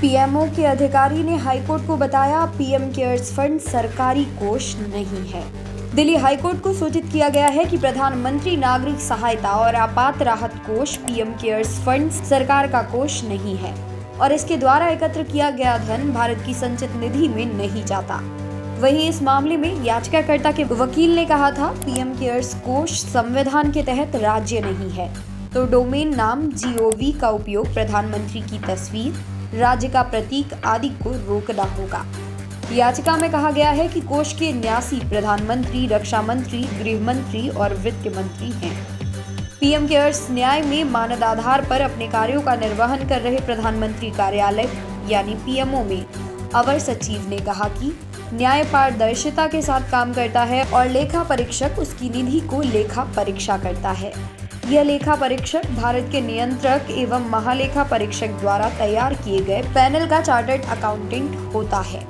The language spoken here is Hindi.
पीएमओ के अधिकारी ने हाईकोर्ट को बताया, पीएम केयर्स फंड सरकारी कोष नहीं है। दिल्ली हाईकोर्ट को सूचित किया गया है कि प्रधानमंत्री नागरिक सहायता और आपात राहत कोष, पीएम केयर्स फंड सरकार का कोष नहीं है और इसके द्वारा एकत्र किया गया धन भारत की संचित निधि में नहीं जाता। वहीं इस मामले में याचिकाकर्ता के वकील ने कहा था, पीएम केयर्स कोष संविधान के तहत राज्य नहीं है। तो डोमेन नाम जीओवी का उपयोग प्रधानमंत्री की तस्वीर राज्य का प्रतीक आदि को रोकना होगा। याचिका में कहा गया है कि कोष के न्यासी, प्रधानमंत्री रक्षा मंत्री गृह मंत्री और वित्त मंत्री हैं। पीएम केयर्स न्याय में मानद आधार पर अपने कार्यों का निर्वहन कर रहे प्रधानमंत्री कार्यालय, यानी पीएमओ में, अवर सचिव ने कहा कि न्याय पारदर्शिता के साथ काम करता है और लेखा परीक्षक उसकी निधि को लेखा परीक्षा करता है। यह लेखा परीक्षक, भारत के नियंत्रक एवं महालेखा परीक्षक द्वारा तैयार किए गए पैनल का चार्टर्ड अकाउंटेंट होता है।